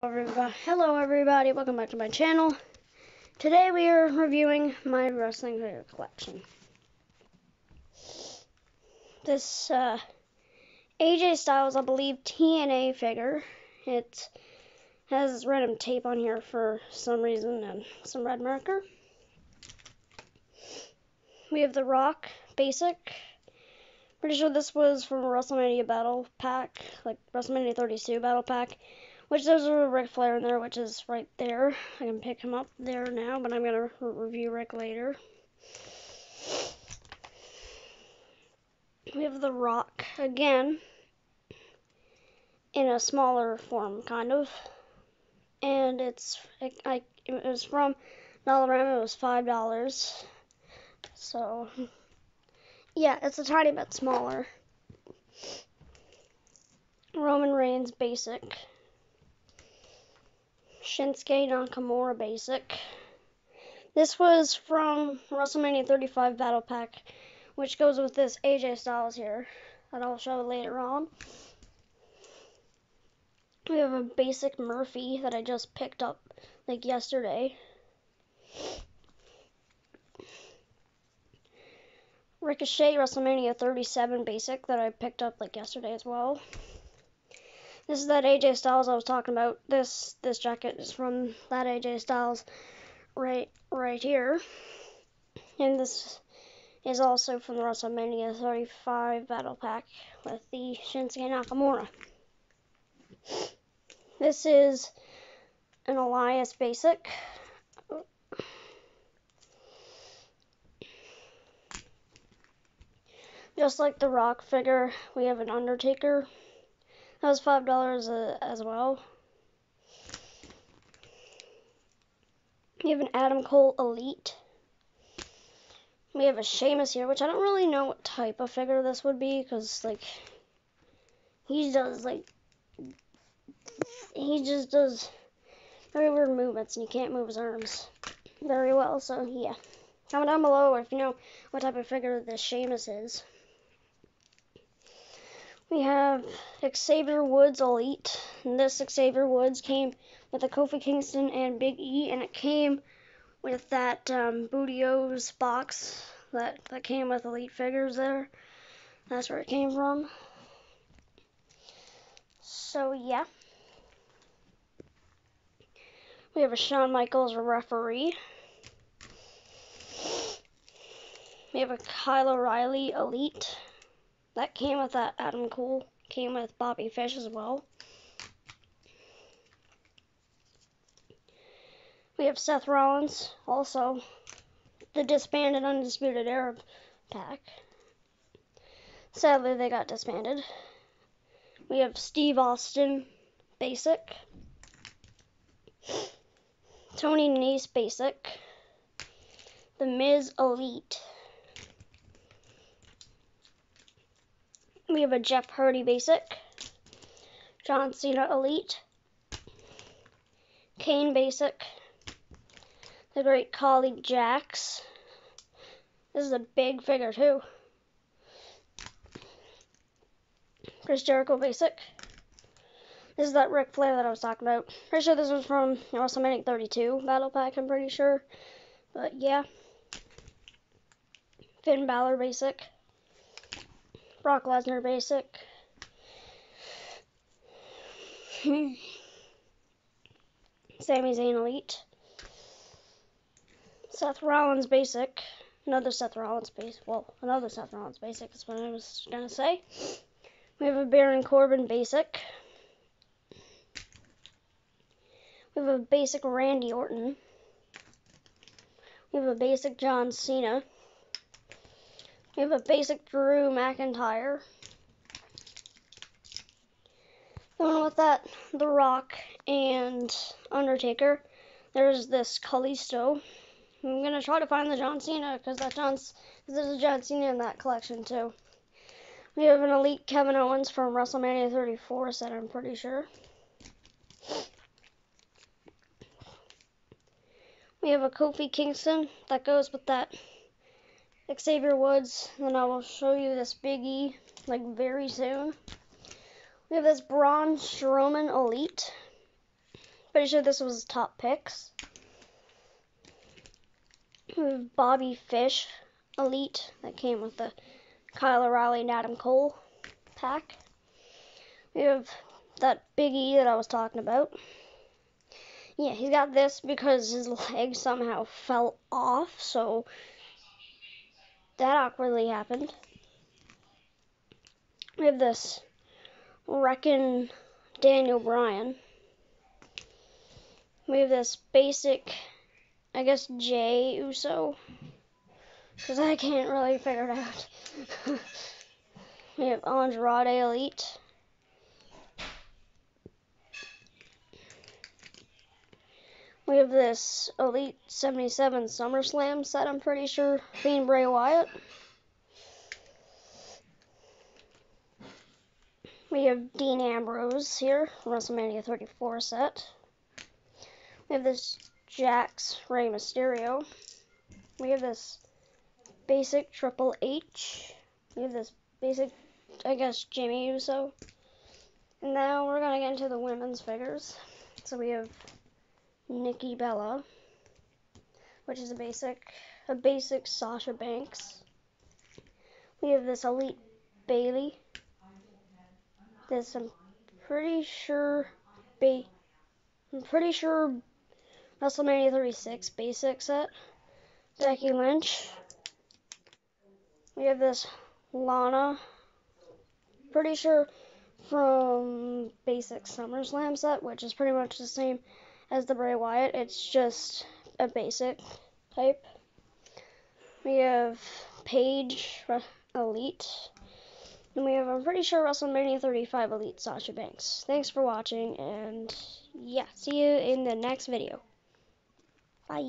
Hello everybody, welcome back to my channel. Today we are reviewing my wrestling figure collection. This uh, AJ Styles, I believe, TNA figure. It has random tape on here for some reason and some red marker. We have The Rock, basic. Pretty sure this was from a WrestleMania Battle Pack, like WrestleMania 32 Battle Pack. Which there's a Ric Flair in there, which is right there. I can pick him up there now, but I'm re review Ric later. We have The Rock again, in a smaller form, kind of. And it's, it, I, it was from Dollarama, it was $5. So, yeah, it's a tiny bit smaller. Roman Reigns basic. Shinsuke Nakamura Basic. This was from WrestleMania 35 Battle Pack, which goes with this AJ Styles here, that I'll show later on. We have a basic Murphy that I just picked up like yesterday. Ricochet WrestleMania 37 basic that I picked up like yesterday as well. This is that AJ Styles I was talking about. This this jacket is from that AJ Styles right right here. And this is also from the WrestleMania 35 Battle Pack with the Shinsuke Nakamura. This is an Elias Basic. Just like the Rock figure, we have an Undertaker that was five dollars uh, as well. We have an Adam Cole Elite. We have a Sheamus here, which I don't really know what type of figure this would be, because, like, he does, like, he just does very weird movements, and he can't move his arms very well, so, yeah. Comment down below if you know what type of figure this Sheamus is. We have Xavier Woods Elite. And this Xavier Woods came with a Kofi Kingston and Big E, and it came with that um, Booty-O's box that, that came with Elite figures there. That's where it came from. So, yeah. We have a Shawn Michaels referee. We have a Kyle O'Reilly Elite. That came with that Adam Cole. Came with Bobby Fish as well. We have Seth Rollins, also the disbanded Undisputed Era pack. Sadly, they got disbanded. We have Steve Austin, basic. Tony Nese, basic. The Miz Elite. We have a Jeff Hardy basic, John Cena Elite, Kane basic, the Great Khali Jakks. This is a big figure too. Chris Jericho basic. This is that Ric Flair that I was talking about. Pretty sure this was from WrestleMania 32 Battle Pack, I'm pretty sure. But yeah. Finn Balor basic. Brock Lesnar basic. Sami Zayn Elite. Seth Rollins basic. Another Seth Rollins basic. Well, another Seth Rollins basic is what I was going to say. We have a Baron Corbin basic. We have a basic Randy Orton. We have a basic John Cena. We have a basic Drew McIntyre. Then with that, The Rock and Undertaker. There's this Kalisto. I'm gonna try to find the John Cena because that John's there's a John Cena in that collection too. We have an Elite Kevin Owens from WrestleMania 34 set, I'm pretty sure. We have a Kofi Kingston that goes with that Xavier Woods. Then I will show you this Biggie like very soon. We have this Braun Strowman Elite. Pretty sure this was top picks. We have Bobby Fish Elite that came with the Kyle O'Reilly and Adam Cole pack. We have that Big E that I was talking about. Yeah, he's got this because his leg somehow fell off, so that awkwardly happened. We have this Wrekkin' Daniel Bryan. We have this basic, I guess, Jey Uso. Because I can't really figure it out. we have Andrade Elite. We have this Elite 77 SummerSlam set, I'm pretty sure, being Bray Wyatt. We have Dean Ambrose here, WrestleMania 34 set. We have this Jakks Rey Mysterio. We have this basic Triple H. We have this basic, I guess, Jimmy Uso. And now we're going to get into the women's figures. So we have Nikki Bella, which is a basic, a basic Sasha Banks. We have this Elite Bayley. This I'm pretty sure, ba- I'm pretty sure WrestleMania 36 basic set. Becky Lynch. We have this Lana. Pretty sure from basic SummerSlam set, which is pretty much the same as the Bray Wyatt. It's just a basic type. We have Paige Elite. And we have, I'm pretty sure, WrestleMania 35 Elite Sasha Banks. Thanks for watching, and yeah, see you in the next video. Bye.